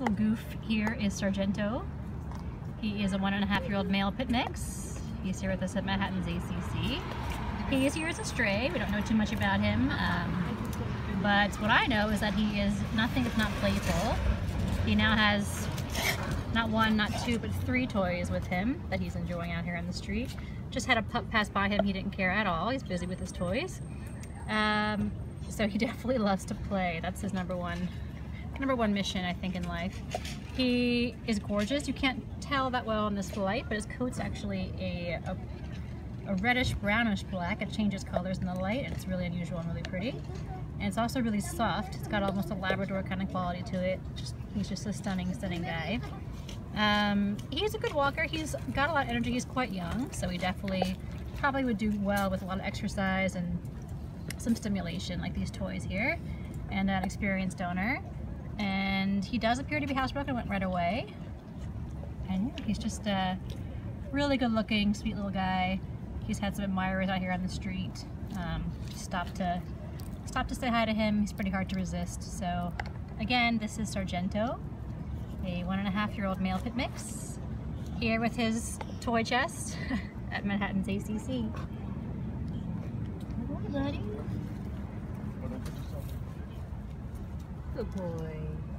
Little goof here is Sargento. He is a one and a half year old male pit mix. He's here with us at Manhattan's ACC. He is here as a stray. We don't know too much about him. Um, but what I know is that he is nothing if not playful. He now has not one, not two, but three toys with him that he's enjoying out here on the street. Just had a pup pass by him. He didn't care at all. He's busy with his toys. Um, so he definitely loves to play. That's his number one number one mission, I think, in life. He is gorgeous. You can't tell that well in this light, but his coat's actually a, a, a reddish brownish black. It changes colors in the light, and it's really unusual and really pretty. And it's also really soft. It's got almost a Labrador kind of quality to it. Just He's just a stunning, stunning guy. Um, he's a good walker. He's got a lot of energy. He's quite young, so he definitely probably would do well with a lot of exercise and some stimulation like these toys here and an experienced owner and he does appear to be housebroken went right away. And yeah, he's just a really good looking sweet little guy. He's had some admirers out here on the street. Um, stopped to stop to say hi to him. He's pretty hard to resist. So again this is Sargento a one and a half year old male pit mix here with his toy chest at Manhattan's ACC buddy. Good boy.